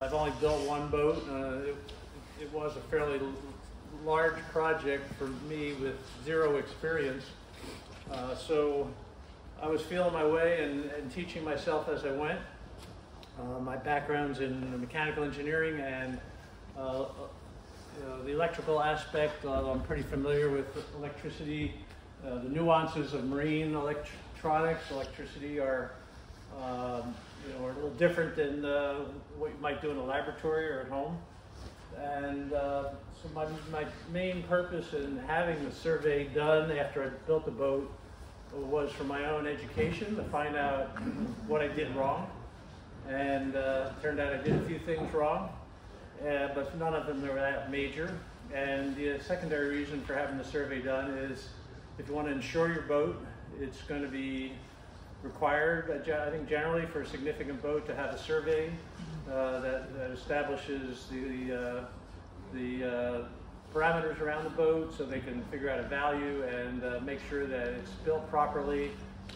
I've only built one boat. Uh, it, it was a fairly large project for me with zero experience. Uh, so I was feeling my way and, and teaching myself as I went. Uh, my background's in mechanical engineering and uh, you the electrical aspect. Uh, I'm pretty familiar with electricity, uh, the nuances of marine electronics. Electricity are um, you know, are a little different than uh, what you might do in a laboratory or at home. And uh, so my, my main purpose in having the survey done after I built the boat was for my own education to find out what I did wrong. And uh, turned out I did a few things wrong, uh, but none of them were that major. And the secondary reason for having the survey done is if you want to insure your boat, it's going to be required, uh, I think generally for a significant boat to have a survey uh, that, that establishes the, uh, the uh, parameters around the boat so they can figure out a value and make sure that it's built properly.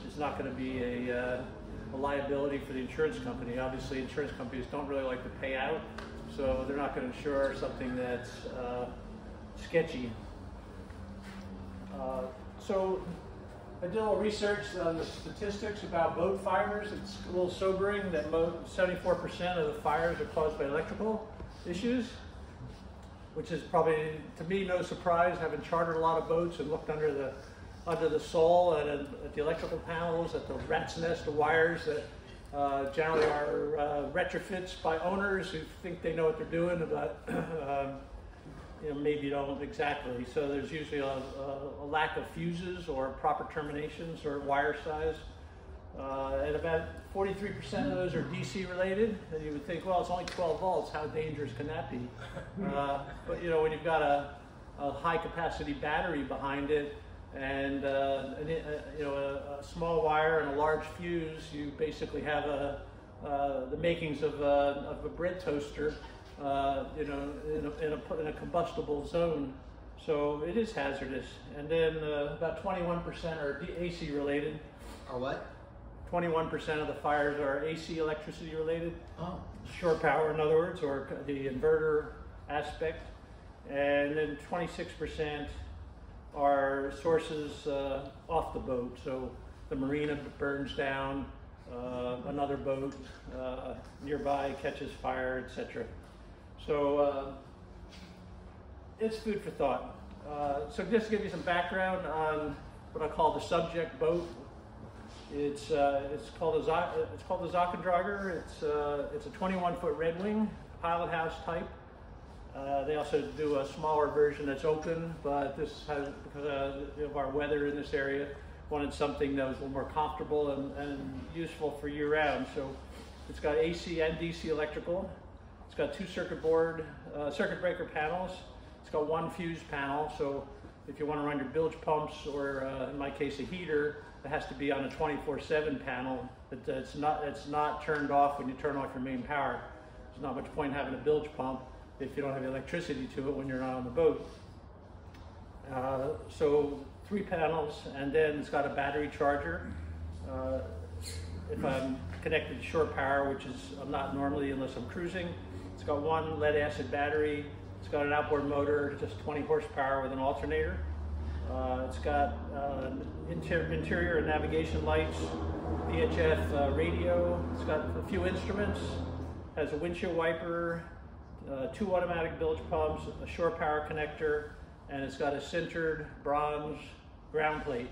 It's not going to be a, a liability for the insurance company. Obviously, insurance companies don't really like to pay out, so they're not going to insure something that's uh, sketchy. Uh, so I did a little research on the statistics about boat fires. It's a little sobering that 74% of the fires are caused by electrical issues, which is probably, to me, no surprise, having chartered a lot of boats and looked under the under the sole and at the electrical panels, at the rat's nest of wires that uh, generally are uh, retrofits by owners who think they know what they're doing, but um, you know, maybe don't exactly. So there's usually a, a, a lack of fuses or proper terminations or wire size. Uh, and about 43% of those are DC related. And you would think, well, it's only 12 volts. How dangerous can that be? Uh, but you know, when you've got a, a high capacity battery behind it, and uh, an, uh, you know a, a, small wire and a large fuse, you basically have a, uh, the makings of a, of a bread toaster uh, you know, in a, in, a, in a, combustible zone. So it is hazardous. And then uh, about 21% are AC related. Are what? 21% of the fires are AC electricity related. Oh. Shore power, in other words, or the inverter aspect. And then 26% are sources uh, off the boat. So the marina burns down, uh, another boat uh, nearby catches fire, etc. So uh, it's food for thought. Uh, so just to give you some background on what I call the subject boat. It's uh, it's called a it's called the Zakkendragen. It's uh, it's a 21 foot Redwing pilot house type. Uh, they also do a smaller version that's open, but this has because of our weather in this area wanted something that was a little more comfortable and, and useful for year round. So it's got AC and DC electrical. It's got two circuit board, uh, circuit breaker panels. It's got one fuse panel, so if you want to run your bilge pumps or uh, in my case a heater, it has to be on a 24/7 panel. It, it's not it's not turned off when you turn off your main power. There's not much point having a bilge pump if you don't have electricity to it when you're not on the boat. Uh, so three panels, and then it's got a battery charger. Uh, if I'm connected to shore power, which is I'm not normally unless I'm cruising, it's got one lead acid battery. It's got an outboard motor, just 20 horsepower with an alternator. Uh, it's got uh, inter interior and navigation lights, VHF uh, radio. It's got a few instruments. Has a windshield wiper, uh, two automatic bilge pumps, a shore power connector, and it's got a sintered bronze ground plate.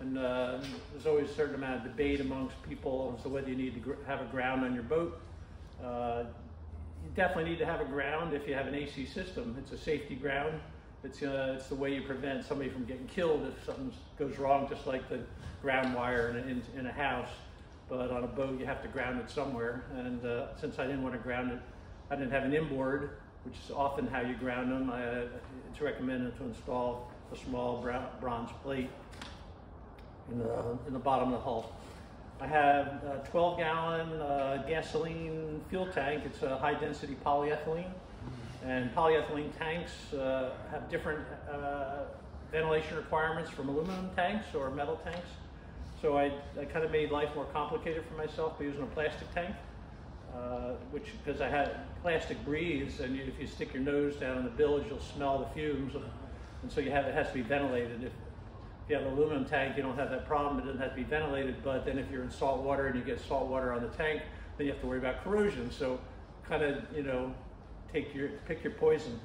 And uh, there's always a certain amount of debate amongst people as to whether you need to have a ground on your boat. Uh, definitely need to have a ground if you have an AC system. It's a safety ground. It's, uh, it's the way you prevent somebody from getting killed if something goes wrong, just like the ground wire in a, in, in a house. But on a boat, you have to ground it somewhere. And uh, since I didn't want to ground it, I didn't have an inboard, which is often how you ground them. I, it's recommended to install a small bronze plate in the, in the bottom of the hull. I have a 12 gallon uh, gasoline fuel tank. It's a high density polyethylene. And polyethylene tanks uh, have different uh, ventilation requirements from aluminum tanks or metal tanks. So I, I kind of made life more complicated for myself by using a plastic tank. uh, which because I had plastic breathes, and if you stick your nose down in the bilge, you'll smell the fumes, and so you have it has to be ventilated. If, if you have an aluminum tank, you don't have that problem. It doesn't have to be ventilated. But then if you're in salt water and you get salt water on the tank, then you have to worry about corrosion. So kind of you know take your pick your poison.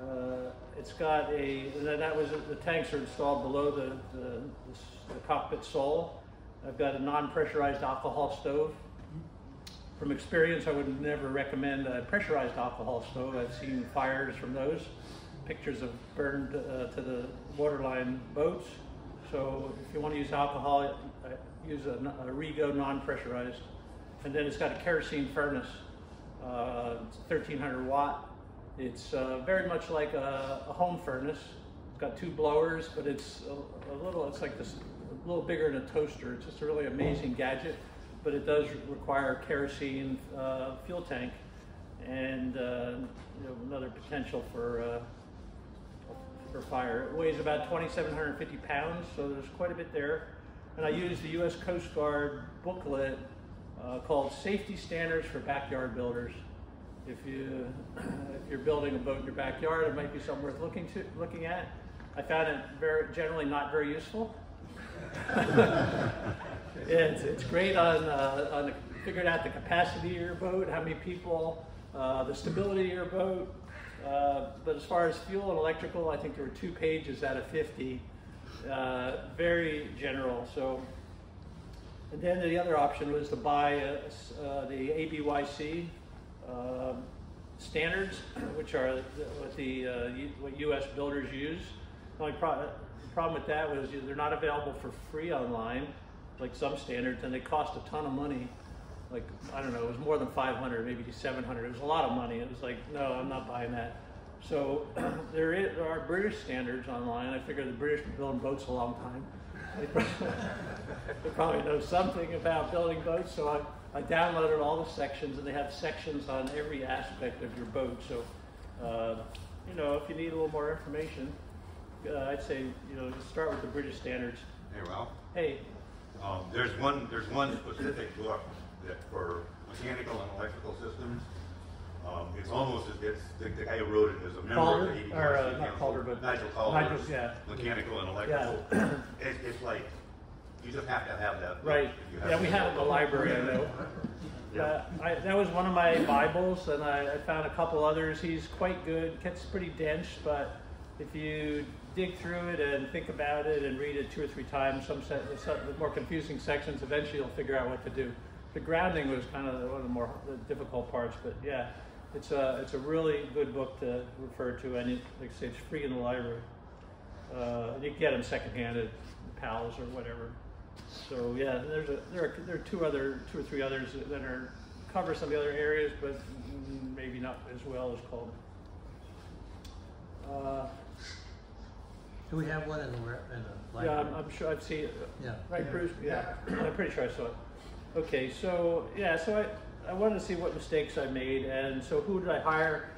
Uh, it's got a that was the tanks are installed below the, the, the cockpit sole. I've got a non-pressurized alcohol stove. From experience, I would never recommend a pressurized alcohol stove. I've seen fires from those. Pictures of burned uh, to the waterline boats. So if you want to use alcohol, uh, use a, a Origo non-pressurized. And then it's got a kerosene furnace. Uh, 1300 watt. It's uh, very much like a, a, home furnace. It's got two blowers, but it's a, a, little, it's like this, a little bigger than a toaster. It's just a really amazing gadget, but it does require kerosene uh, fuel tank and uh, you know, another potential for, for fire. It weighs about 2,750 pounds, so there's quite a bit there. And I use the U.S. Coast Guard booklet uh, called Safety Standards for Backyard Builders. If, you, if you're building a boat in your backyard, it might be something worth looking, to, looking at. I found it very, generally not very useful. it's, it's great on, uh, on figuring out the capacity of your boat, how many people, uh, the stability of your boat. Uh, but as far as fuel and electrical, I think there were two pages out of 50. Uh, very general. So and then the other option was to buy uh, uh, the ABYC uh, standards, which are what the uh, what U.S. builders use. The only pro the problem with that was they're not available for free online, like some standards, and they cost a ton of money. Like I don't know, it was more than 500, maybe 700. It was a lot of money. It was like, no, I'm not buying that. So there, is, there are British standards online. I figure the British have been building boats a long time. they probably know something about building boats, so I, I downloaded all the sections, and they have sections on every aspect of your boat. So, uh, you know, if you need a little more information, uh, I'd say, you know, just start with the British standards. Hey, Ralph. Hey. Um, there's one. There's one specific book that for mechanical and electrical systems. Um, it's almost as it's the, the, guy who wrote it is a member Calder, of the ABYC or, uh, not Calder, but Nigel Calder. Yeah. Mechanical and electrical. Yeah. it, it's like you just have to have that. Right. Yeah, we have it in the library. I know. Yeah. Uh, I, that was one of my Bibles, and I, I, found a couple others. He's quite good. Gets pretty dense, but if you dig through it and think about it and read it two or three times, some, some more confusing sections, eventually you'll figure out what to do. The grounding was kind of one of the more difficult parts, but yeah, it's a it's a really good book to refer to, and it, like I say, it's free in the library. Uh, you can get them secondhand at Powell's or whatever. So yeah, there's a there are there are two other two or three others that are cover some of the other areas, but maybe not as well as Calder. Uh, Do we have one in the, in the library? Yeah, I'm, I'm sure I've seen it. Yeah. Right, Yeah. Bruce? Yeah, I'm pretty sure I saw it. Okay, so, yeah, so I, I wanted to see what mistakes I made, and so who did I hire?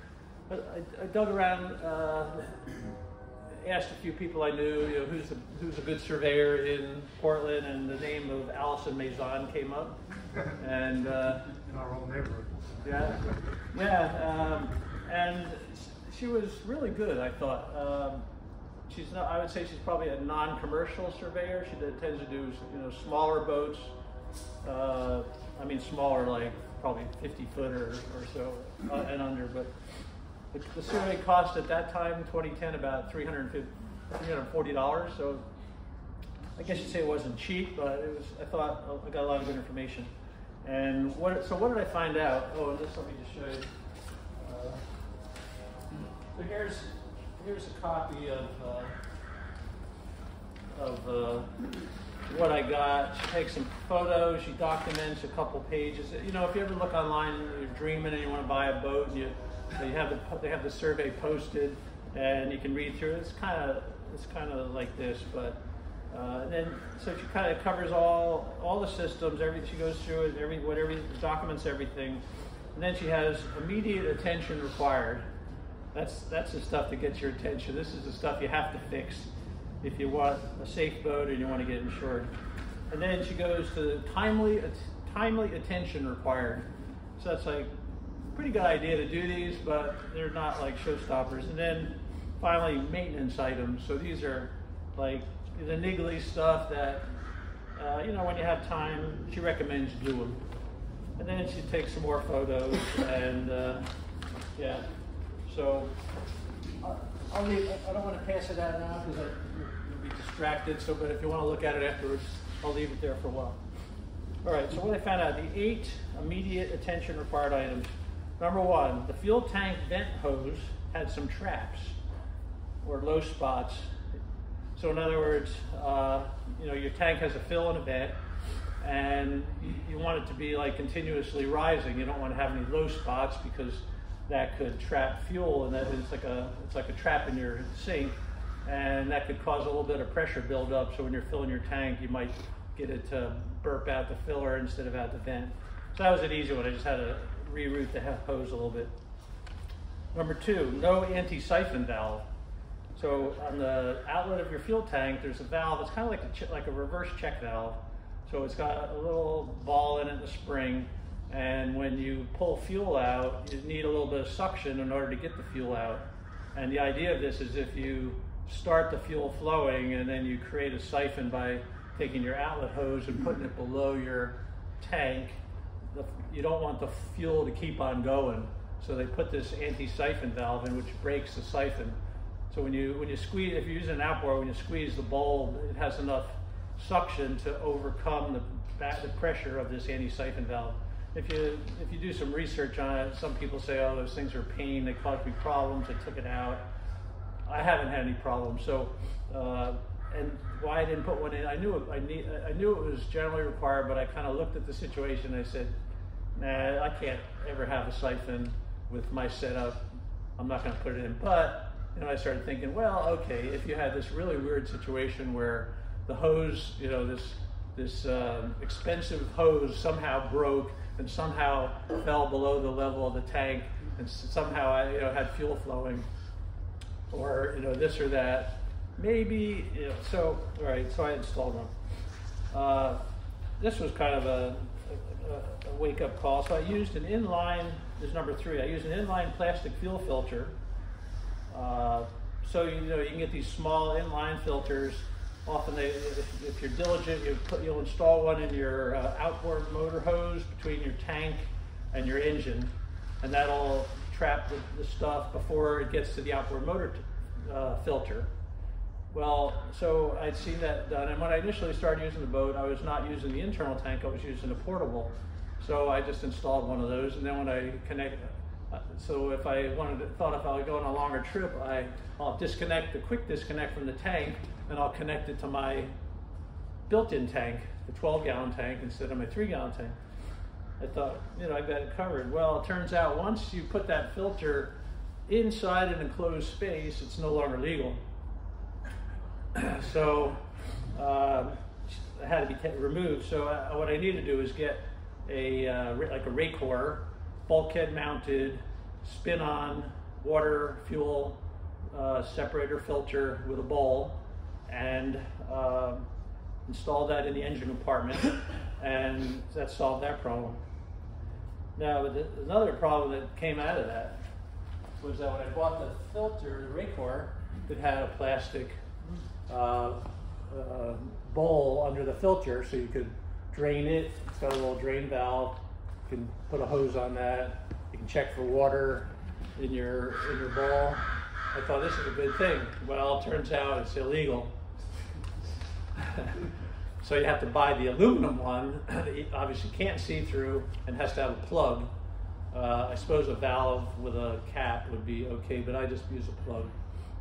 I, I dug around, uh, asked a few people I knew, you know, who's the, who's a good surveyor in Portland, and the name of Allison Maison came up. And, uh, in our own neighborhood. yeah, yeah, um, and she was really good, I thought. Um, she's not, I would say she's probably a non-commercial surveyor. She tends to do, you know, smaller boats. Uh, I mean, smaller, like probably 50 footer or, so uh, and under, but the, the survey cost at that time, 2010, about 350 $340. So I guess you'd say it wasn't cheap, but it was, I thought oh, I got a lot of good information. And what, so what did I find out? Oh, and this, let me just show you. Uh, so here's, here's a copy of, uh, of uh, what I got. She takes some photos, she documents a couple pages. You know, if you ever look online and you're dreaming and you want to buy a boat, and you, they have the, they have the survey posted and you can read through it. It's kind of, it's kind of like this, but uh, then, so she kind of covers all all the systems. Every she goes through it. Every whatever documents everything, and then she has immediate attention required. That's that's the stuff that gets your attention. This is the stuff you have to fix if you want a safe boat and you want to get insured. And then she goes to timely timely attention required. So that's like pretty good idea to do these, but they're not like showstoppers. And then finally, maintenance items. So these are like the niggly stuff that uh, you know when you have time, she recommends you do them. And then she takes some more photos and uh, yeah. So uh, I'll leave. I don't want to pass it out now because you'll So, but if you want to look at it afterwards, I'll leave it there for a while. All right. So what I found out: the eight immediate attention required items. Number one, the fuel tank vent hose had some traps or low spots. So in other words, uh, you know, your tank has a fill and a vent, and you, want it to be like continuously rising. You don't want to have any low spots because that could trap fuel, and that it's like a it's like a trap in your sink, and that could cause a little bit of pressure buildup. So when you're filling your tank, you might get it to burp out the filler instead of out the vent. So that was an easy one. I just had to reroute the hose a little bit. Number two, no anti-siphon valve. So on the outlet of your fuel tank, there's a valve. It's kind of like a like a reverse check valve. So it's got a little ball in it, the spring, and when you pull fuel out, you need a little bit of suction in order to get the fuel out. And the idea of this is if you start the fuel flowing and then you create a siphon by taking your outlet hose and putting it below your tank, the, you don't want the fuel to keep on going. So they put this anti-siphon valve in, which breaks the siphon. So when you when you squeeze, if you're using an outboard, when you squeeze the bulb, it has enough suction to overcome the the pressure of this anti-siphon valve. If you if you do some research on it, some people say, "Oh, those things are pain. They caused me problems. I took it out." I haven't had any problems. So, uh, and why I didn't put one in, I knew it, I need I knew it was generally required, but I kind of looked at the situation. and I said, "Nah, I can't ever have a siphon with my setup. I'm not going to put it in." But and I started thinking, well, okay, if you had this really weird situation where the hose, you know, this this um, expensive hose somehow broke and somehow fell below the level of the tank and somehow I, you know, had fuel flowing, or you know, this or that, maybe. You know, so all right, so I installed one. Uh, this was kind of a, a, a wake up call. So I used an inline. This is number three. I used an inline plastic fuel filter uh, so you know you can get these small inline filters. Often, they, if, you're diligent, you put, you'll install one in your uh, outboard motor hose between your tank and your engine, and that'll trap the, stuff before it gets to the outboard motor uh, filter. Well, so I'd seen that done, and when I initially started using the boat, I was not using the internal tank; I was using a portable. So I just installed one of those, and then when I connect, so if I wanted to, thought if I would go on a longer trip, I, I'll disconnect the quick disconnect from the tank and I'll connect it to my built-in tank, the 12 gallon tank instead of my three gallon tank. I thought, you know, I got it covered. Well, it turns out once you put that filter inside an enclosed space, it's no longer legal. so uh, it had to be removed. So uh, what I need to do is get a uh, like a Racor bulkhead mounted, spin on water fuel uh, separator filter with a bowl and uh, install that in the engine compartment and that solved that problem. Now the, another problem that came out of that was that when I bought the filter, the Racor, it had a plastic uh, uh, bowl under the filter so you could drain it. It's got a little drain valve You can put a hose on that. You can check for water in your in your bowl. I thought this is a good thing. Well, it turns out it's illegal. so you have to buy the aluminum one that you obviously can't see through and has to have a plug. Uh, I suppose a valve with a cap would be okay, but I just use a plug.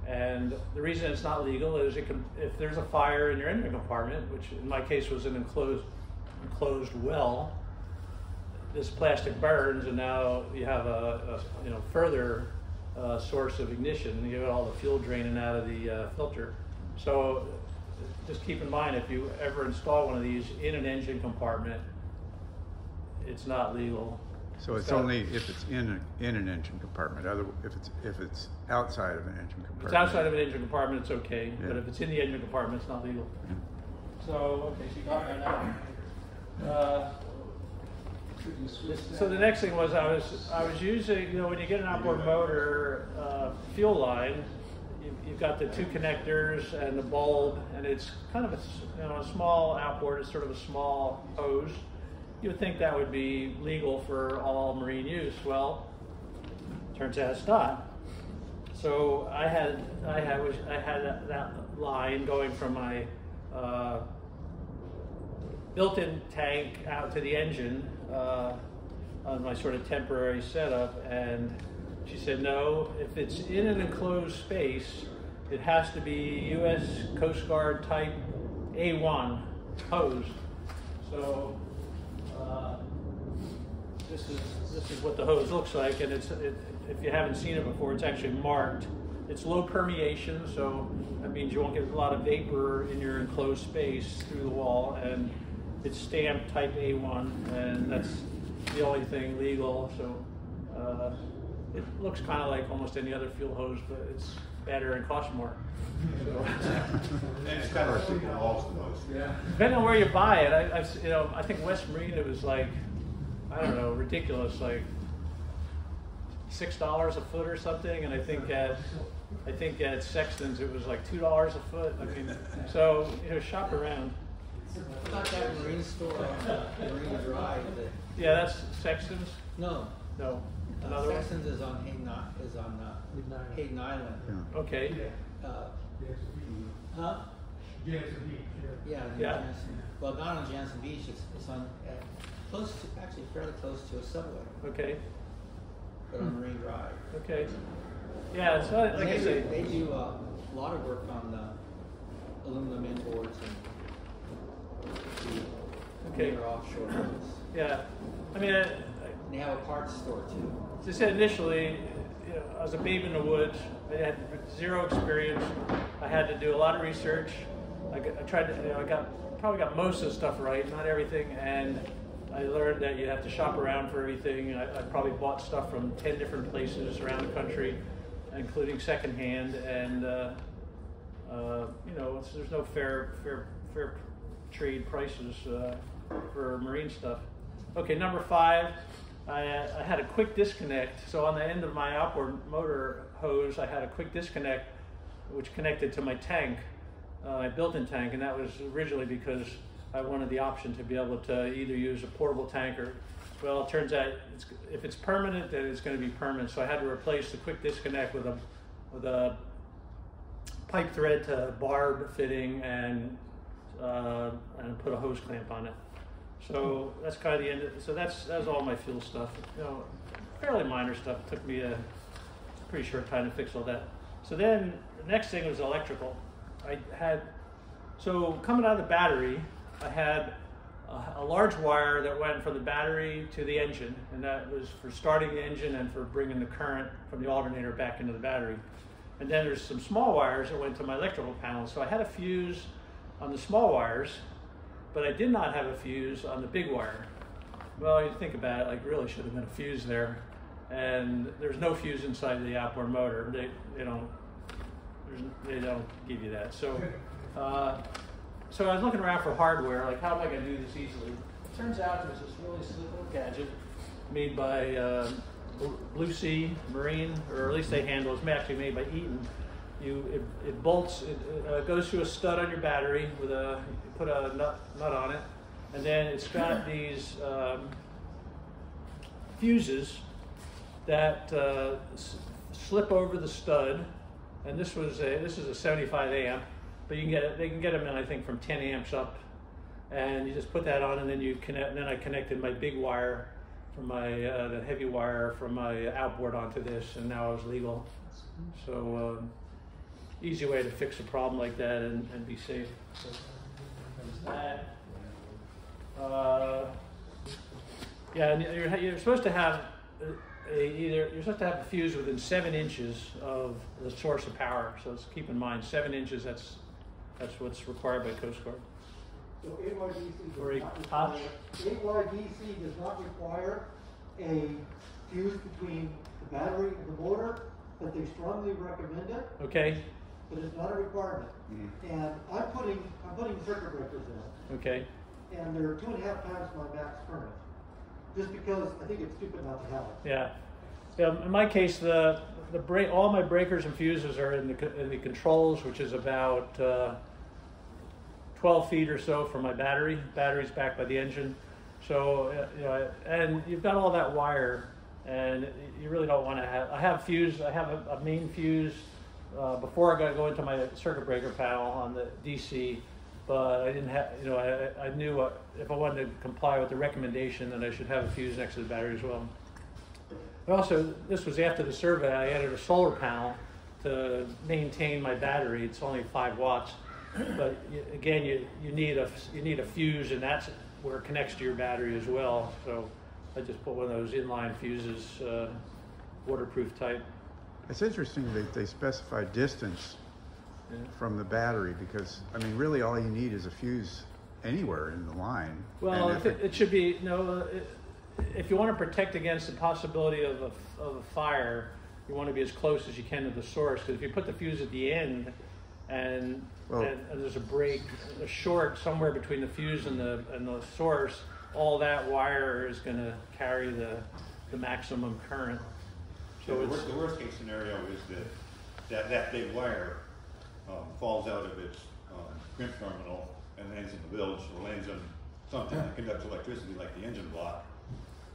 And the reason it's not legal is it can, if there's a fire in your engine compartment, which in my case was an enclosed enclosed well, this plastic burns, and now you have a, a you know further uh, source of ignition. You get all the fuel draining out of the uh, filter. So just keep in mind if you ever install one of these in an engine compartment, it's not legal. So it's So- only if it's in, a- in an engine compartment, other, if it's, if it's outside of an engine If compartment. it's outside of an engine compartment, it's okay, but Yeah. if it's in the engine compartment, it's not legal. Yeah. So, okay, so you got that now. Uh, So the next thing was I was I was using you know when you get an outboard motor uh, fuel line, you, you've got the two connectors and the bulb, and it's kind of a you know a small outboard. It's sort of a small hose. You would think that would be legal for all marine use. Well, turns out it's not. So I had I had I had that, that line going from my uh, built-in tank out to the engine uh, on my sort of temporary setup, and she said no. If it's in an enclosed space, it has to be U.S. Coast Guard type A1 hose. So. Uh, this is this is what the hose looks like, and it's it, if you haven't seen it before, it's actually marked. It's low permeation, so that means you won't get a lot of vapor in your enclosed space through the wall, and it's stamped Type A1, and that's the only thing legal. So uh, it looks kind of like almost any other fuel hose, but it's better and costs more. So. And it's kind of a simple the most. Yeah. Depending on where you buy it, I, I've, you know, I think West Marine it was like, I don't know, ridiculous, like six dollars a foot or something, and I think at, I think at Sexton's it was like two dollars a foot. I mean, so you know, shop around. Not that marine store on uh, Marine Drive that, Yeah, that's Sexton's. no, No, uh, another one. Sexton's is on Hayden, I- is on, uh, Hayden Island. Yeah. Okay, Uh, Huh? Yeah. Yeah. Jantzen. Well, not on Jantzen Beach, it's, it's on, uh, close to, actually fairly close to a subway, okay, but on Marine Drive. okay. Yeah, so like they I do, say, they do uh, a lot of work on the aluminum inboards and Okay. their offshore boats. yeah. I mean, I, I, And they have a parts store too. As I said initially, you know, I was a babe in the woods. I had zero experience. I had to do a lot of research. I, got, I tried to, you know, I got probably got most of the stuff right, not everything, and I learned that you have to shop around for everything. I, I probably bought stuff from ten different places around the country, including secondhand, and uh, uh, you know, there's no fair fair fair trade prices uh, for marine stuff. Okay, number five, I, uh, I had a quick disconnect. So on the end of my outboard motor hose, I had a quick disconnect, which connected to my tank, uh, my built-in tank, and that was originally because I wanted the option to be able to either use a portable tank or, well, it turns out it's, if it's permanent, then it's going to be permanent. So I had to replace the quick disconnect with a with a pipe thread to barb fitting and uh, and put a hose clamp on it. So that's kind of the end. Of, so that's that's all my fuel stuff. You know, fairly minor stuff. Took me a pretty short time to fix all that. So then the next thing was electrical. I had so coming out of the battery, I had a, a large wire that went from the battery to the engine, and that was for starting the engine and for bringing the current from the alternator back into the battery. And then there's some small wires that went to my electrical panel. So I had a fuse on the small wires, but I did not have a fuse on the big wire. Well, you think about it, like really should have been a fuse there. And there's no fuse inside the outboard motor. They, they don't, they don't give you that. So, uh, so I was looking around for hardware, like how am I going to do this easily? Turns out there's this really little gadget made by uh, Blue Sea Marine, or at least they handle. It's actually made by Eaton. You it, it bolts. It, it uh, goes through a stud on your battery with a you put a nut nut on it, and then it's got these um, fuses that uh, s- slip over the stud. And this was a this is a 75 amp, but you can get it. They can get them in I think from 10 amps up, and you just put that on, and then you connect. And then I connected my big wire from my uh, the heavy wire from my outboard onto this, and now I was legal. So um, easy way to fix a problem like that and, and be safe. So, that. Uh, yeah, and you're, you're supposed to have a, a, either you're supposed to have a fuse within seven inches of the source of power. So let's keep in mind seven inches. That's that's what's required by Coast Guard. So a does not require, ABYC does not require a fuse between the battery and the motor, but they strongly recommend it, Okay. But it's not a requirement. And I'm putting, I'm putting circuit breakers in, Okay. and they're two and a half times my max current. just because I think it's stupid not to have it. Yeah. Yeah, in my case, the, the break, all my breakers and fuses are in the, in the controls, which is about, uh, twelve feet or so from my battery. Battery's backed by the engine. So, uh, you know, and you've got all that wire and you really don't want to have, I have fuse, I have a, a main fuse, uh, before I gotta go into my circuit breaker panel on the DC. But I didn't have, you know, I, I knew if I wanted to comply with the recommendation, then I should have a fuse next to the battery as well. But also, this was after the survey, I added a solar panel to maintain my battery. It's only five watts. But you- again, you, you need a, you need a fuse and that's where it connects to your battery as well. So I just put one of those inline fuses, uh, waterproof type. It's interesting that they specify distance from the battery because, I mean, really all you need is a fuse anywhere in the line. Well, it, it should be, no, uh, it- if you want to protect against the possibility of a, of a fire, you want to be as close as you can to the source. Because if you put the fuse at the end and, Well- and, and there's a break, a short somewhere between the fuse and the, and the source, all that wire is going to carry the, the maximum current. So So the it's, worst, the worst case scenario is that, that, that big wire, um, falls out of its, um, crimp terminal and lands in the village, or lands on something that conducts electricity like the engine block.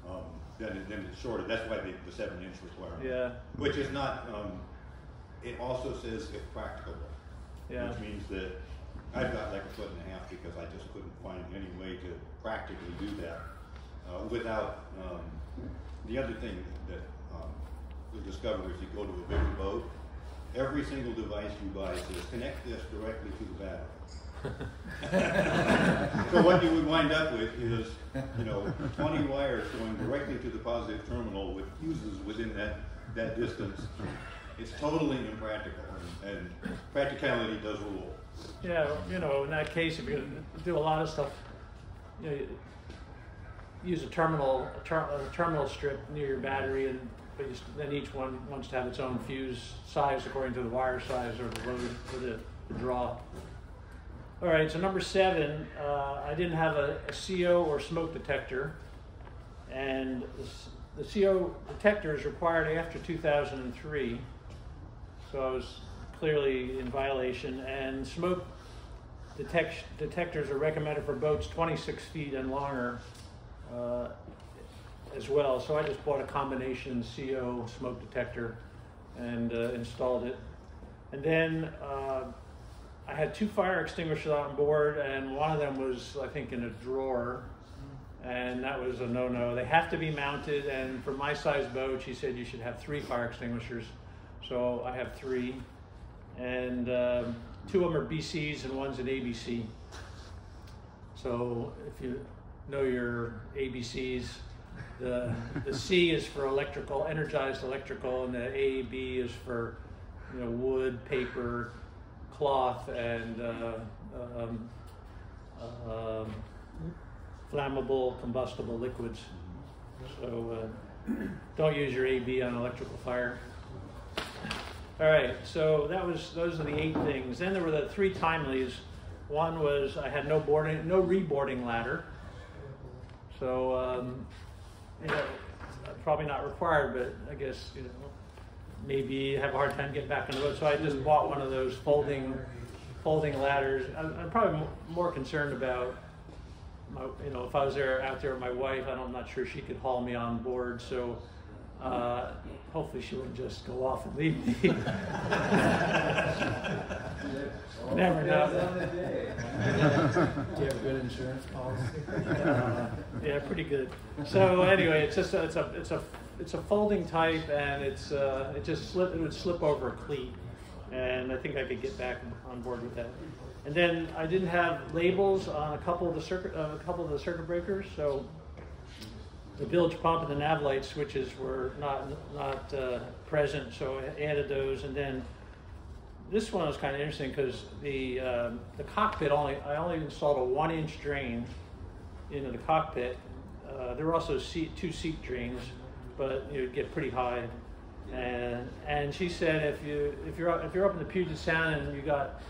Um, then it, then it's shorted, that's why the, the seven inch requirement. yeah, Which is not, um, it also says if practicable. yeah. Which means that I've got like a foot and a half because I just couldn't find any way to practically do that. Uh, without, um, the other thing that, um, you'll discover if you go to a bigger boat, every single device you buy says connect this directly to the battery. So what you would wind up with is, you know, twenty wires going directly to the positive terminal with fuses within that, that distance. It's totally impractical, and practicality does rule. Yeah, you know, in that case, if gonna do a lot of stuff, you know, use a terminal, a, ter- a terminal strip near your battery, and but you, then each one wants to have its own fuse size according to the wire size or the load or the, the draw. All right, so number seven, uh, I didn't have a, a CO or smoke detector, and the, the CO detector is required after 2003. So I was clearly in violation, and smoke detect- detectors are recommended for boats 26 feet and longer uh, as well. So I just bought a combination CO smoke detector and uh, installed it. And then uh, I had two fire extinguishers on board, and one of them was, I think, in a drawer. And that was a no-no. They have to be mounted, and for my size boat, she said you should have three fire extinguishers. So I have three, and um, two of them are BCs and one's an ABC. So if you know your ABCs, the the C is for electrical, energized electrical, and the AB is for you know wood, paper, cloth, and uh, um, um, flammable, combustible liquids. So uh, don't use your AB on electrical fire. All right, so that was those are the eight things. Then there were the three timelies. One was I had no boarding, no reboarding ladder. So um, you know, probably not required, but I guess you know maybe have a hard time getting back on the boat. So I just bought one of those folding folding ladders. I'm, I'm probably more concerned about my, you know, if I was there out there with my wife, I'm not sure she could haul me on board. So uh, hopefully she wouldn't just go off and leave me. Never know. Do you have a good insurance policy? yeah, pretty good. So anyway, it's just a, it's a it's a it's a folding type, and it's uh, it just slip it would slip over a cleat, and I think I could get back on board with that. And then I didn't have labels on a couple of the circuit uh, a couple of the circuit breakers, so the bilge pump and the nav light switches were not not uh, present, so I added those, and then this one was kind of interesting because the um, the cockpit only I only installed a one inch drain into the cockpit. Uh, there were also seat, two seat drains, but it would get pretty high. And and she said if you if you're up- if you're up in the Puget Sound and you got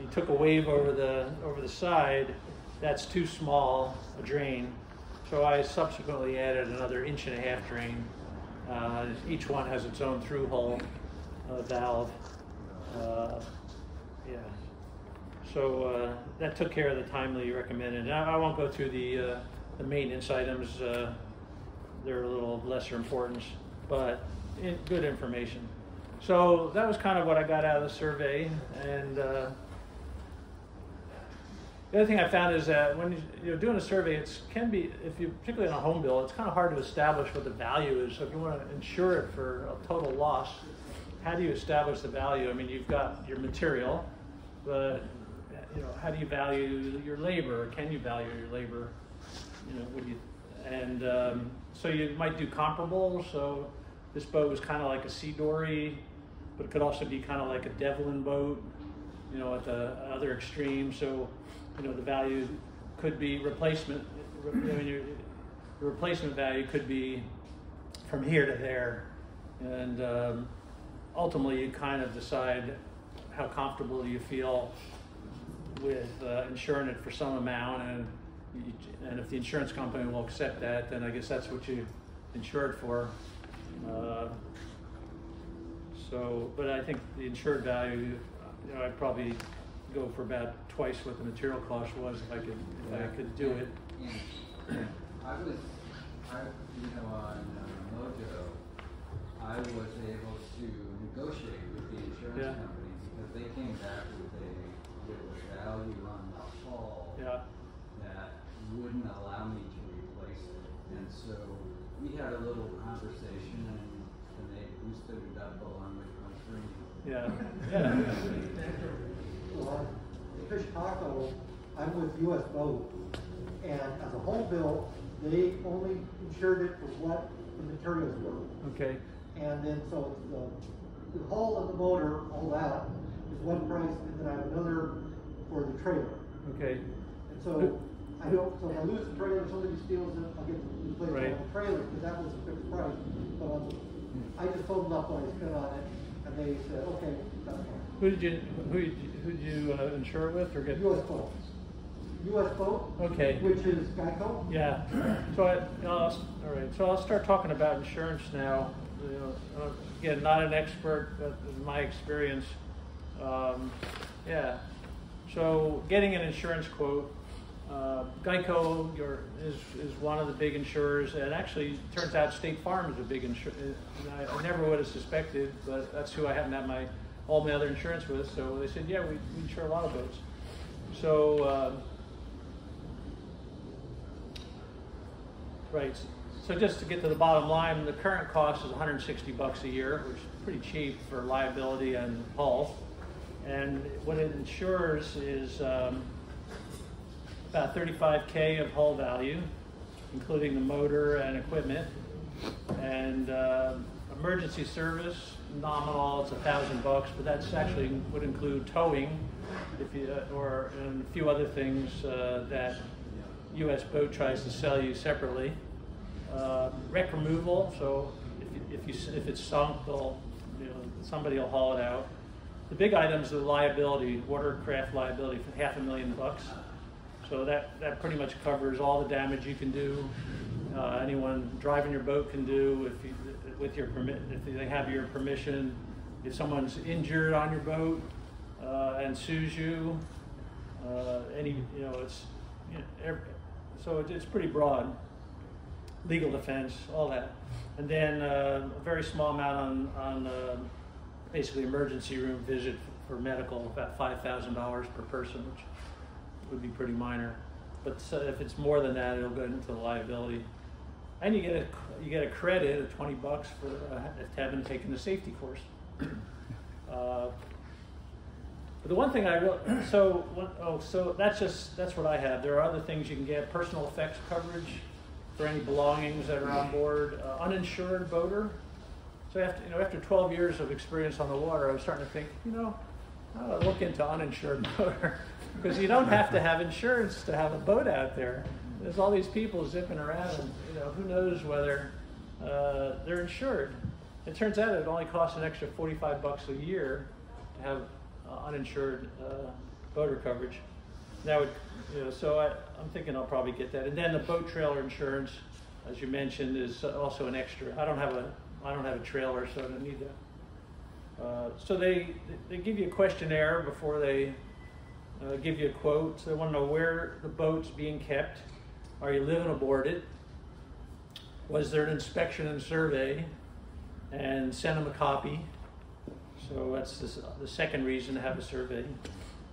you took a wave over the over the side, that's too small a drain. So I subsequently added another inch and a half drain. Uh, each one has its own through hole uh, valve. Uh, yeah. So uh, that took care of the timely recommended. I, I won't go through the uh, the maintenance items. Uh, they're a little lesser importance, but in, good information. So that was kind of what I got out of the survey, and the other thing I found is that when you're doing a survey, it can be, if you particularly on a home bill, it's kind of hard to establish what the value is. So if you want to insure it for a total loss, how do you establish the value? I mean, you've got your material, but you know, how do you value your labor? Can you value your labor? You know, would you? And um, so you might do comparables. So this boat was kind of like a Sea Dory, but it could also be kind of like a Devlin boat. You know, at the other extreme. So you know, the value could be replacement. I mean, your, the replacement value could be from here to there, and um, ultimately you kind of decide how comfortable you feel with uh, insuring it for some amount, and you, and if the insurance company will accept that, then I guess that's what you insured for. Uh, so, but I think the insured value, you know, I'd probably go for about twice what the material cost was if I could, if I could do it. And I was, I, you know, on uh, Mojo, I was able to negotiate with the insurance Yeah. company because they came back with a, with a value on the hull Yeah, that wouldn't allow me to replace it. And so we had a little conversation and, and they boosted it up along with my premium. yeah, yeah, Fish Taco, I'm with US Boat, and as a whole bill, they only insured it for what the materials were. okay, And then, so the, the hull of the motor, all that, is one price, and then I have another for the trailer. okay, And so, I don't, so if I lose the trailer, somebody steals it, I'll get the replacement on the trailer, because that was a fixed price. But on the, I just totaled up what I spent on it, and they said, okay, that's fine. who did you, who, did you- who did you uh, insure with or get? US Boat. US Boat, Okay. which is Geico. Yeah, so I, I'll, all right, so I'll start talking about insurance now. You know, uh, again, not an expert, but in my experience, um, yeah. So getting an insurance quote, uh, Geico your, is, is one of the big insurers, and actually, turns out State Farm is a big insurer. I, I never would have suspected, but that's who I happen to have my, all my other insurance with, so they said, yeah, we, we insure a lot of boats. So, um, Right. So just to get to the bottom line, the current cost is 160 bucks a year, which is pretty cheap for liability and hull. And what it insures is um, about 35k of hull value, including the motor and equipment. And uh, emergency service nominal, it's a thousand bucks, but that's actually would include towing, if you uh, or and a few other things uh, that U.S. Boat tries to sell you separately. Uh, wreck removal, so if if you if it's sunk, they'll you know somebody will haul it out. The big items are the liability, watercraft liability for half a million bucks. So that that pretty much covers all the damage you can do. Uh, anyone driving your boat can do if you with your permit if they have your permission. If someone's injured on your boat uh, and sues you, uh, any you know it's you know, ev- so it's, it's pretty broad. Legal defense all that. And then uh, a very small amount on on uh, basically emergency room visit for medical about $5000 per person which would be pretty minor. But if it's more than that it'll go into the liability and you get a you get a credit of 20 bucks for uh, having taken the safety course uh, but the one thing I real so what, oh so that's just that's what I have. There are other things you can get: personal effects coverage for any belongings that are on board, uh, uninsured boater. So after you know after 12 years of experience on the water, I was starting to think, you know, I ought to look into uninsured boater because you don't have to have insurance to have a boat out there. There's all these people zipping around, and you know who knows whether uh, they're insured. It turns out it only costs an extra 45 bucks a year to have uh, uninsured uh, boater coverage. that would, you know, so I, I'm thinking I'll probably get that. And then the boat trailer insurance, as you mentioned, is also an extra. I don't have a, I don't have a trailer, so I don't need that. Uh, so they, they give you a questionnaire before they uh, give you a quote. So they want to know where the boat's being kept. Are you living aboard it? Was there an inspection and survey? And send them a copy. So that's the, the second reason to have a survey.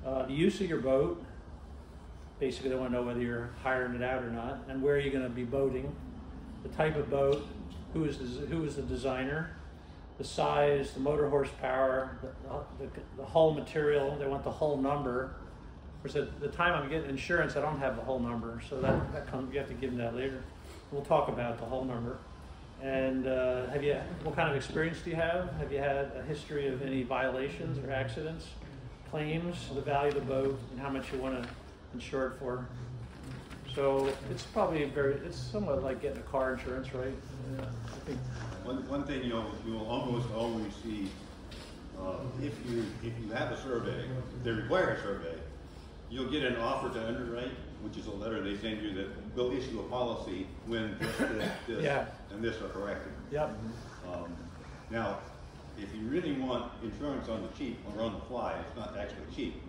Uh, the use of your boat. Basically, they want to know whether you're hiring it out or not, and where are you're going to be boating. The type of boat, who is the, who is the designer, the size, the motor horsepower, the, the, the hull material. They want the hull number. Course, at the time I'm getting insurance, I don't have the hull number, so that, that comes, you have to give them that later. We'll talk about the hull number. And uh, have you, what kind of experience do you have? Have you had a history of any violations or accidents, claims, the value of the boat, and how much you want to insure it for? So it's probably very, it's somewhat like getting a car insurance, right? Yeah, I think, One, one thing you'll, you'll almost always see, uh, if you, if you have a survey, they require a survey, you'll get an offer to underwrite, which is a letter they send you that will issue a policy when this, this, this, Yeah. and this are corrected. yep, Um, now, if you really want insurance on the cheap or on the fly, it's not actually cheap.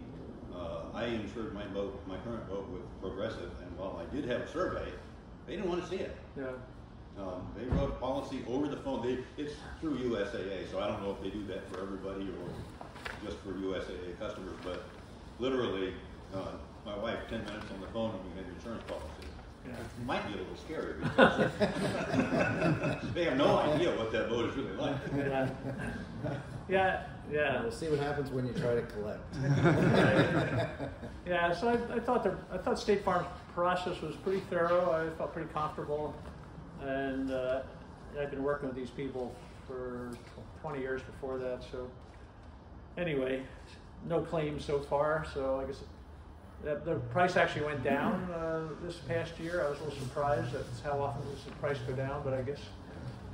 Uh, I insured my boat, my current boat with Progressive, and while I did have a survey, they didn't want to see it. yeah, Um, they wrote a policy over the phone. They, it's through USAA, so I don't know if they do that for everybody or just for USAA customers, but literally, uh, my wife, ten minutes on the phone and we had an insurance policy. yeah. It might be a little scary because they have no idea what that boat is really like. Yeah, yeah, yeah. We'll see what happens when you try to collect. Yeah, so I, I thought the, I thought State Farm's process was pretty thorough. I felt pretty comfortable, and uh, I've been working with these people for 20 years before that. So anyway, no claims so far. So I guess the, the price actually went down uh, this past year. I was a little surprised. That's how often does the price go down, but I guess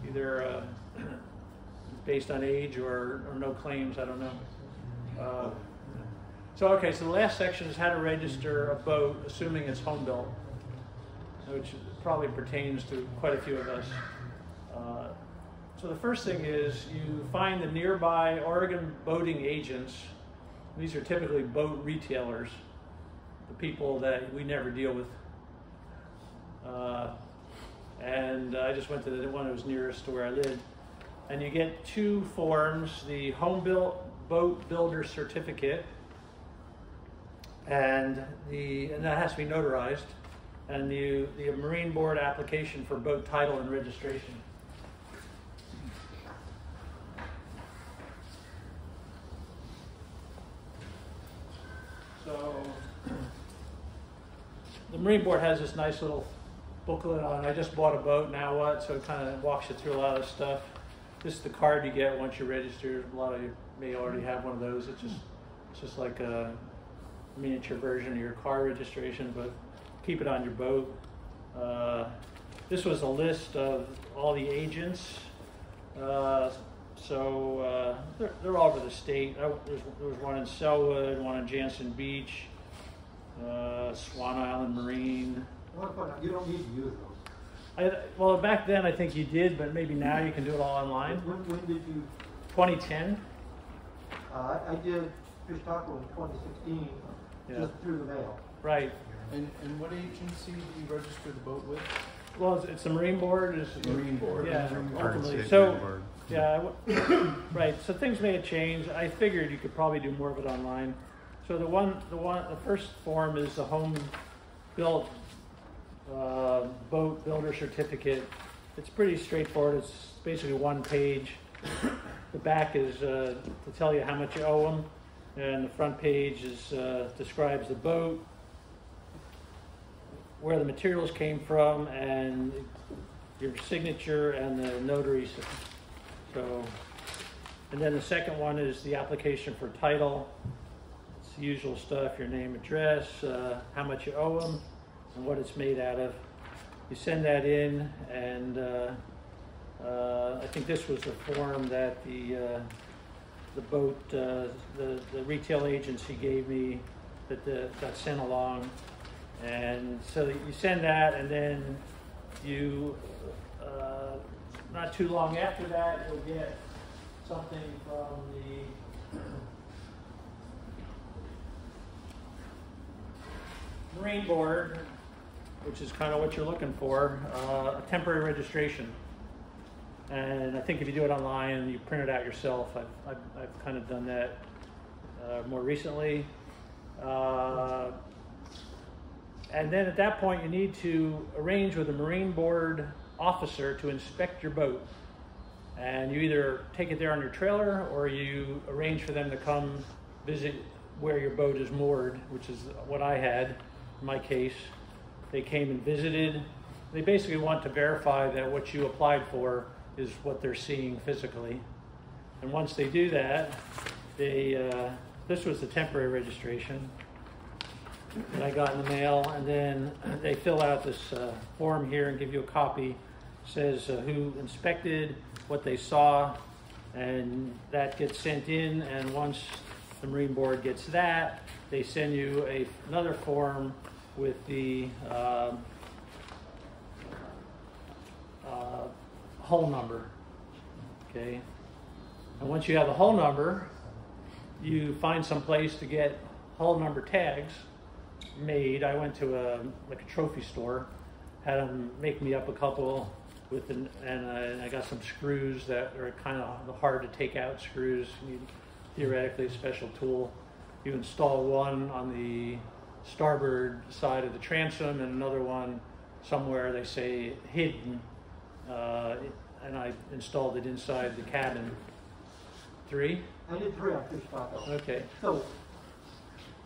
either uh, based on age or, or no claims. I don't know. Uh, so, okay, so the last section is how to register a boat, assuming it's home built, which probably pertains to quite a few of us. Uh, so, the first thing is you find the nearby Oregon boating agents. These are typically boat retailers, people that we never deal with. Uh, and I just went to the one that was nearest to where I lived. And you get two forms the home built boat builder certificate and the and that has to be notarized and the the marine board application for boat title and registration so the marine board has this nice little booklet on i just bought a boat now what so it kind of walks you through a lot of stuff this is the card you get once you register. a lot of you may already have one of those it's just it's just like a miniature version of your car registration, but keep it on your boat. Uh, this was a list of all the agents. Uh, so uh, they're, they're all over the state. I, there's, there was one in Sellwood, one in Jantzen Beach, uh, Swan Island Marine. I want to point out, you don't need to use those. I, well, back then I think you did, but maybe now you can do it all online. When, when did you, 2010. uh, I- I did fish taco in twenty sixteen, Yeah. just through the mail. Right. And, and what agency do you register the boat with? Well, it's, it's the Marine Board. Is Marine Board. Yeah. Ultimately. So. Marine Board. Yeah, right. So things may have changed. I figured you could probably do more of it online. So the one, the one, the first form is the home built uh, boat builder certificate. It's pretty straightforward. It's basically one page. The back is uh, to tell you how much you owe them, and the front page is uh, describes the boat, where the materials came from, and your signature and the notary. So, and then the second one is the application for title. The usual stuff, your name, address, uh, how much you owe them, and what it's made out of. You send that in, and uh, uh, I think this was the form that the, uh, the boat, uh, the, the retail agency gave me that the, got sent along. And so you send that, and then you, not too long after that, you'll get something from the Marine Board, which is kind of what you're looking for, uh, a temporary registration. And I think if you do it online and you print it out yourself, I've, I've, I've kind of done that uh, more recently. Uh, and then at that point, you need to arrange with a Marine Board officer to inspect your boat. And you either take it there on your trailer or you arrange for them to come visit where your boat is moored, which is what I had my case. They came and visited. They basically want to verify that what you applied for is what they're seeing physically. And once they do that, they, uh, this was the temporary registration that I got in the mail, and then they fill out this uh, form here and give you a copy. It Says uh, who inspected, what they saw, and that gets sent in. And once the Marine Board gets that, they send you a, another form with the um, uh, hull number. Okay, and once you have the hull number, you find some place to get hull number tags made. I went to a like a trophy store, had them make me up a couple with an, and I, I got some screws that are kind of hard to take out screws. You need theoretically a special tool. You install one on the starboard side of the transom and another one somewhere they say hidden. Uh, and I installed it inside the cabin. Three? I did three on Fish. Okay. So,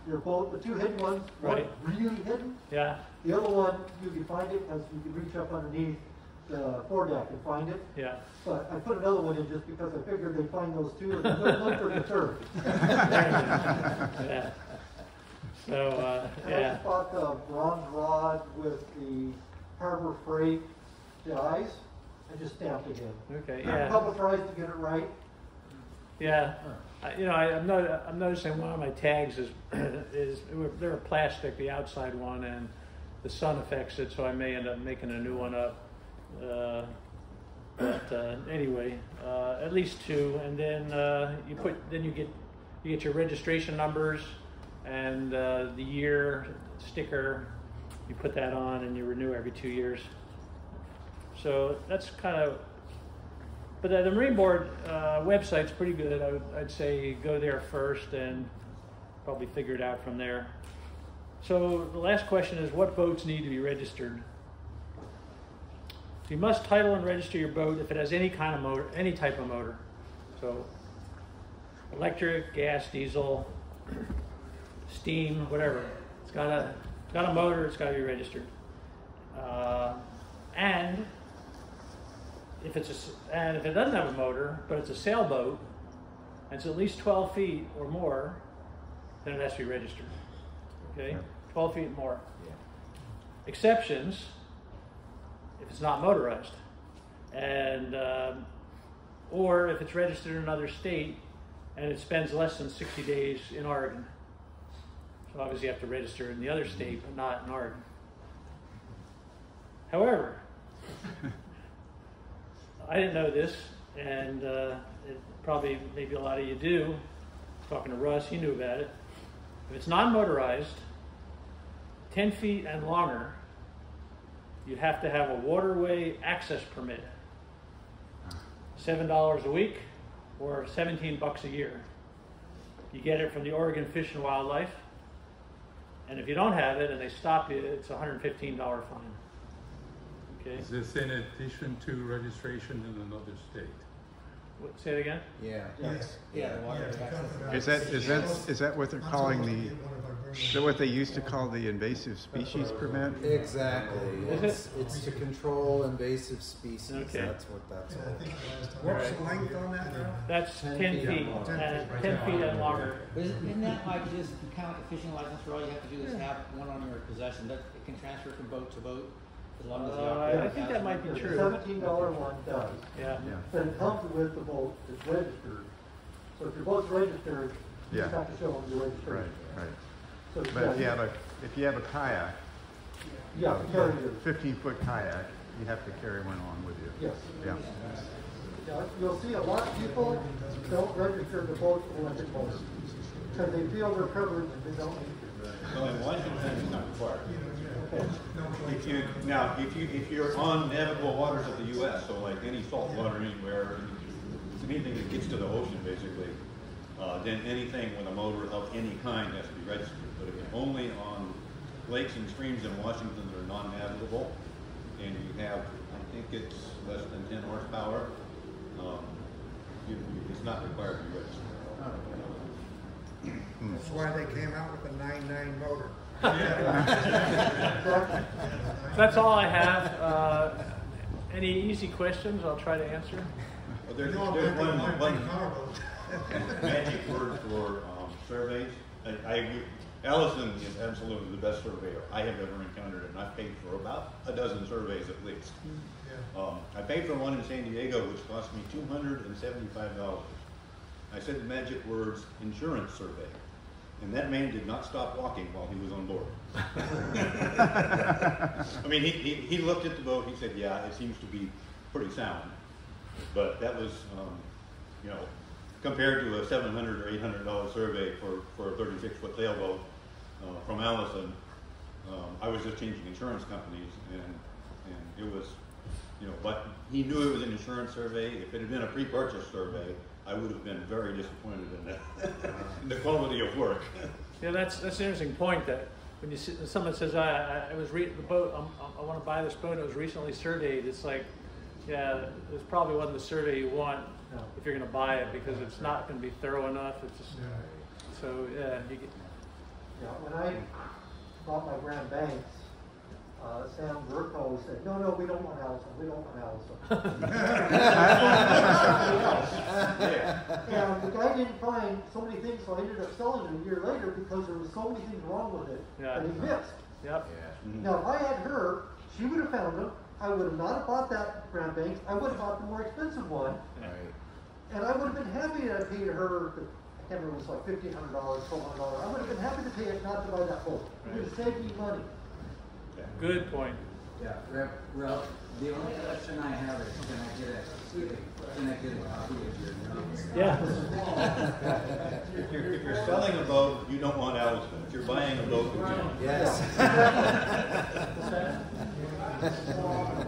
your boat, the two hidden ones, one Right. really hidden, Yeah. the other one, you can find it, as you can reach up underneath the foredeck and find it. Yeah. But I put another one in just because I figured they'd find those two and look look for the third. yeah. So, uh, yeah. just bought the bronze rod with the Harbor Freight dies, I just stamped it in. Okay, yeah. tries to get it right, Yeah, I, you know, I, I'm, not, I'm noticing one of my tags is is they're a plastic, the outside one, and the sun affects it, so I may end up making a new one up. Uh, but uh, anyway, uh, at least two, and then uh, you put then you get you get your registration numbers and uh, the year sticker. You put that on, and you renew every two years. So that's kind of but the, Marine Board uh, website's pretty good. I would, I'd say go there first and probably figure it out from there. So the last question is what boats need to be registered? You must title and register your boat if it has any kind of motor, any type of motor. So electric, gas, diesel, steam, whatever. It's got a it's got a motor. It's got to be registered. Uh, and if it's a, and if it doesn't have a motor, but it's a sailboat, and it's at least 12 feet or more, then it has to be registered. Okay, 12 feet more. Exceptions, if it's not motorized, and um, or if it's registered in another state and it spends less than 60 days in Oregon. Obviously you have to register in the other state, but not in Oregon. However, I didn't know this, and uh, it, probably maybe a lot of you do. Talking to Russ, he knew about it. If it's non-motorized, 10 feet and longer, you have to have a waterway access permit. Seven dollars a week, or 17 bucks a year. You get it from the Oregon Fish and Wildlife, and if you don't have it and they stop you, it's a $115 fine. Okay. Is this in addition to registration in another state? What- Say it again. Yeah. Yes. Yeah, the water tax. Is that, is that, is that what they're calling the, is that what they used to call the invasive species permit? Exactly. Is It's, it's to control invasive species. Okay. That's what that's all. What's the length on that now? That's 10 10 feet feet, and longer. and 10 feet and longer. But isn't isn't that like just you count the fishing license for all you have to do is have one on your possession, that it can transfer from boat to boat? As long as the Uh, operator I think has that might be the true. seventeen dollar one does. Yeah. Yeah. But it comes with the boat that's registered. So if your boat's registered, you just Yeah. have to show them your Right, registration. right. So, But if you have a, if you have a kayak, Yeah, carry your, fifteen foot kayak, you have to carry one along with you. yes. Yeah. Yeah, You'll see a lot of people don't register the boat for electric boats, because they feel they're covered and they don't need to. So in Washington, it's not required. If you, now, if you, if you're on navigable waters of the US, so like any salt water anywhere, anything that gets to the ocean basically, uh, then anything with a motor of any kind has to be registered. But if you're only on lakes and streams in Washington that are non-navigable, and you have, I think it's less than ten horsepower, um, you, it's not required to be registered. That's why they came out with a nine-nine motor. Exactly. That's all I have. Uh, any easy questions? I'll try to answer. Well, there's, No, there's but one, they- one, they cargo. magic word for um, surveys. I, I. Allison is absolutely the best surveyor I have ever encountered, and I've paid for about a dozen surveys at least. Yeah. Um, I paid for one in San Diego, which cost me two hundred and seventy-five dollars. I said the magic words, insurance survey, and that man did not stop walking while he was on board. I mean, he, he, he looked at the boat, he said, yeah, it seems to be pretty sound. But that was, um, you know, compared to a seven hundred or eight hundred dollar survey for, for a thirty-six foot sailboat, uh, from Allison, um, I was just changing insurance companies and, and it was, you know, but he knew it was an insurance survey. If it had been a pre-purchase survey, I would have been very disappointed in that, in the quality of work. Yeah, that's that's an interesting point. That when you see, someone says, "I, I, I was re- the boat. I'm, I want to buy this boat. It was recently surveyed." It's like, yeah, this probably wasn't the survey you want No. if you're going to buy it because it's not going to be thorough enough. It's just, so yeah, you get, Yeah, when I bought my Grand Banks, uh, Sam Burko said, no, no, we don't want Allison, we don't want Allison. And the guy didn't find so many things, so I ended up selling it a year later because there was so many things wrong with it Yeah. that he missed. yep. Now, if I had her, she would have found them, I would have not have bought that Grand Banks, I would have bought the more expensive one, Right. and I would have been happy to pay her, the- I can't remember, it was like fifteen hundred dollars, twelve hundred dollars, I would have been happy to pay it not to buy that boat. It would have saved me money. Good point. Yeah, Rep, Ralph, the only question I have is, can I get a, can I get a copy of your notes? Yeah. If you're, if you're selling a boat, you don't want Allison. If you're buying a boat, you do. Yes. Well,